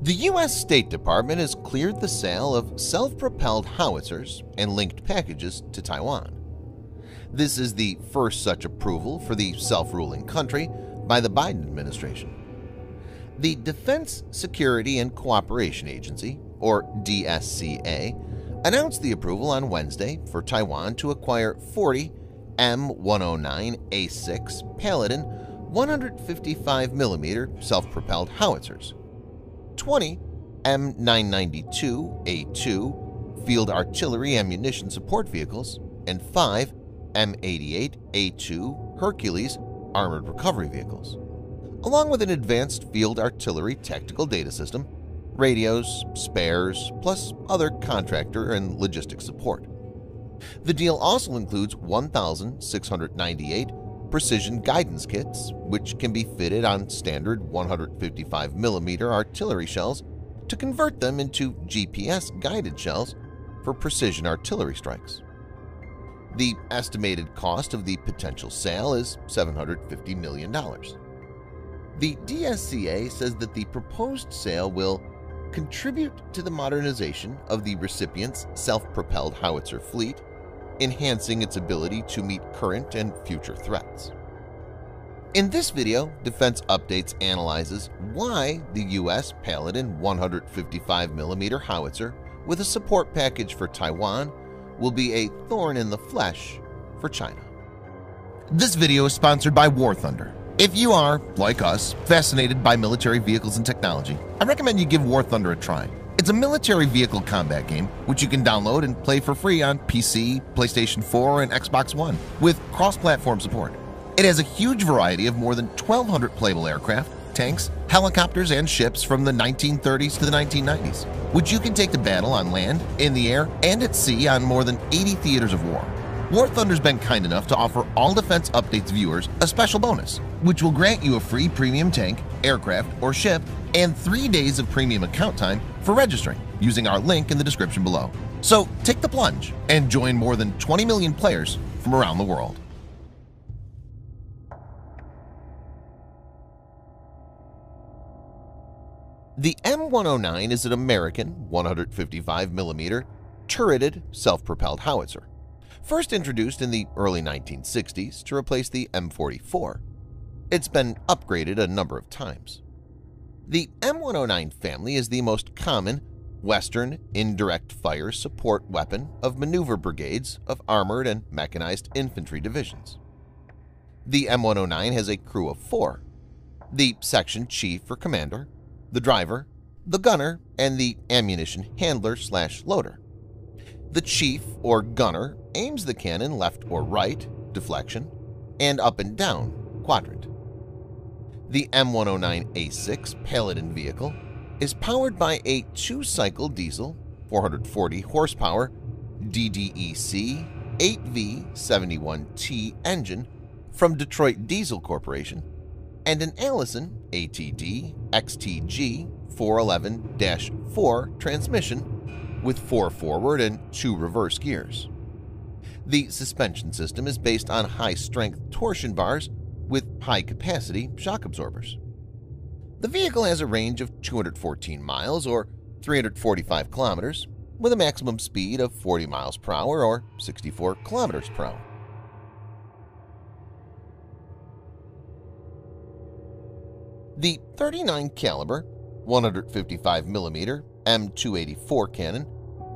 The U.S. State Department has cleared the sale of self-propelled howitzers and linked packages to Taiwan. This is the first such approval for the self-ruling country by the Biden administration. The Defense Security and Cooperation Agency, or DSCA, announced the approval on Wednesday for Taiwan to acquire 40 M109A6 Paladin 155mm self-propelled howitzers, 20 M992A2 field artillery ammunition support vehicles, and 5 M88A2 Hercules armored recovery vehicles, along with an advanced field artillery tactical data system, radios, spares, plus other contractor and logistics support. The deal also includes 1,698 precision guidance kits, which can be fitted on standard 155mm artillery shells to convert them into GPS-guided shells for precision artillery strikes. The estimated cost of the potential sale is $750 million. The DSCA says that the proposed sale will contribute to the modernization of the recipient's self-propelled howitzer fleet enhancing its ability to meet current and future threats. In this video, Defense Updates analyzes why the U.S. Paladin 155mm howitzer with a support package for Taiwan will be a thorn in the flesh for China. This video is sponsored by War Thunder. If you are, like us, fascinated by military vehicles and technology, I recommend you give War Thunder a try. It's a military vehicle combat game which you can download and play for free on PC, PlayStation 4, and Xbox One with cross-platform support. It has a huge variety of more than 1,200 playable aircraft, tanks, helicopters, and ships from the 1930s to the 1990s, which you can take to battle on land, in the air, and at sea on more than 80 theaters of war. War Thunder's been kind enough to offer all Defense Updates viewers a special bonus, which will grant you a free premium tank, aircraft, or ship and three days of premium account time for registering using our link in the description below. So take the plunge and join more than 20 million players from around the world. The M109 is an American 155mm turreted self-propelled howitzer, first introduced in the early 1960s to replace the M44. It's been upgraded a number of times. The M109 family is the most common Western indirect fire support weapon of maneuver brigades of armored and mechanized infantry divisions. The M109 has a crew of four, the section chief or commander, the driver, the gunner, and the ammunition handler slash loader. The chief or gunner aims the cannon left or right, deflection, and up and down, quadrant. The M109A6 Paladin vehicle is powered by a two-cycle diesel 440 horsepower DDEC 8V71T engine from Detroit Diesel Corporation and an Allison ATD XTG 411-4 transmission with four forward and two reverse gears. The suspension system is based on high-strength torsion bars with high-capacity shock absorbers. The vehicle has a range of 214 miles or 345 kilometers with a maximum speed of 40 miles per hour or 64 kilometers per hour. The 39 caliber 155 mm M284 cannon,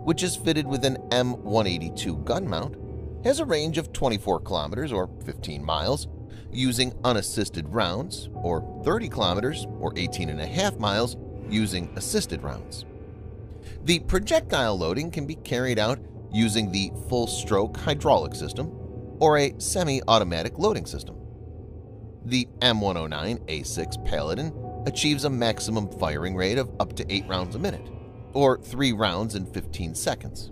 which is fitted with an M182 gun mount, has a range of 24 kilometers or 15 miles using unassisted rounds, or 30 kilometers or 18 and a half miles using assisted rounds. The projectile loading can be carried out using the full-stroke hydraulic system or a semi-automatic loading system. The M109A6 Paladin achieves a maximum firing rate of up to 8 rounds a minute, or 3 rounds in 15 seconds,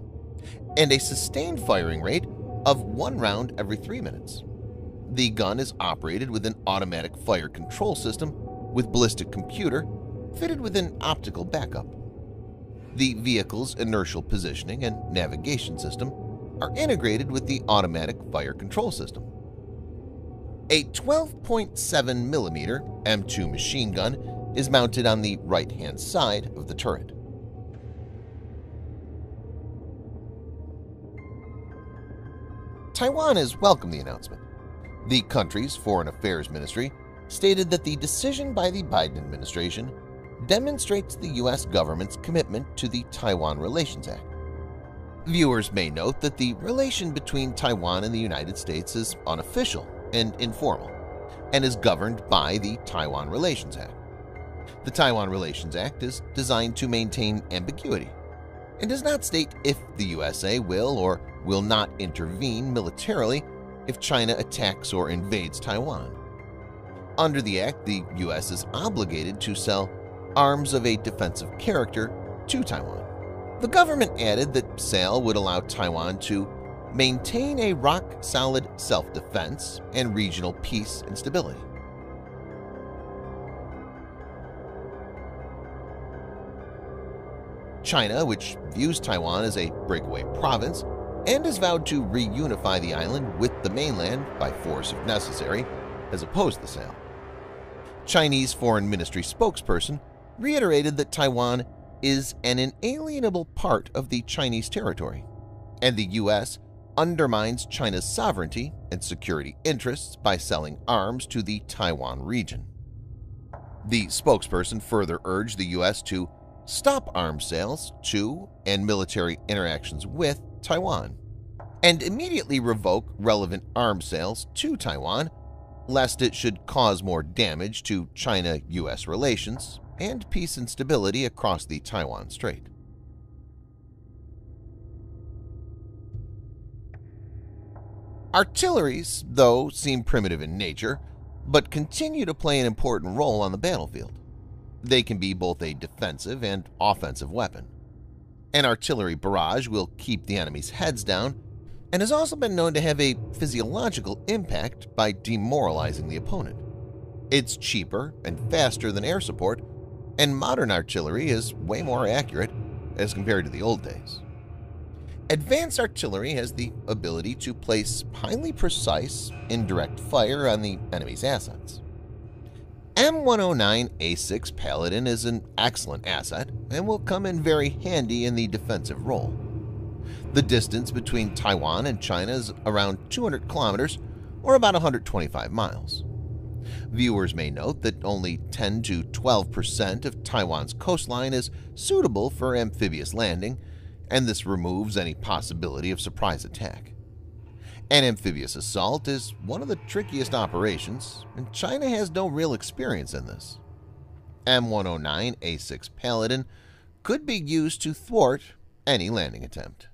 and a sustained firing rate of 1 round every 3 minutes. The gun is operated with an automatic fire control system with ballistic computer fitted with an optical backup. The vehicle's inertial positioning and navigation system are integrated with the automatic fire control system. A 12.7mm M2 machine gun is mounted on the right-hand side of the turret. Taiwan has welcomed the announcement. The country's Foreign Affairs Ministry stated that the decision by the Biden administration demonstrates the U.S. government's commitment to the Taiwan Relations Act. Viewers may note that the relation between Taiwan and the United States is unofficial and informal, and is governed by the Taiwan Relations Act. The Taiwan Relations Act is designed to maintain ambiguity and does not state if the USA will or will not intervene militarily if China attacks or invades Taiwan. Under the Act, the U.S. is obligated to sell arms of a defensive character to Taiwan. The government added that sale would allow Taiwan to maintain a rock-solid self-defense and regional peace and stability. China, which views Taiwan as a breakaway province and has vowed to reunify the island with the mainland by force if necessary, has opposed the sale. Chinese Foreign Ministry spokesperson reiterated that Taiwan is an inalienable part of the Chinese territory, and the U.S. undermines China's sovereignty and security interests by selling arms to the Taiwan region. The spokesperson further urged the U.S. to stop arms sales to and military interactions with Taiwan, and immediately revoke relevant arms sales to Taiwan lest it should cause more damage to China-U.S. relations and peace and stability across the Taiwan Strait. Artilleries, though, seem primitive in nature, but continue to play an important role on the battlefield. They can be both a defensive and offensive weapon. An artillery barrage will keep the enemy's heads down and has also been known to have a physiological impact by demoralizing the opponent. It's cheaper and faster than air support, and modern artillery is way more accurate as compared to the old days. Advanced artillery has the ability to place highly precise, indirect fire on the enemy's assets. M109A6 Paladin is an excellent asset and will come in very handy in the defensive role. The distance between Taiwan and China is around 200 kilometers or about 125 miles. Viewers may note that only 10 to 12 percent of Taiwan's coastline is suitable for amphibious landing, and this removes any possibility of surprise attack. An amphibious assault is one of the trickiest operations, and China has no real experience in this. M109A6 Paladin could be used to thwart any landing attempt.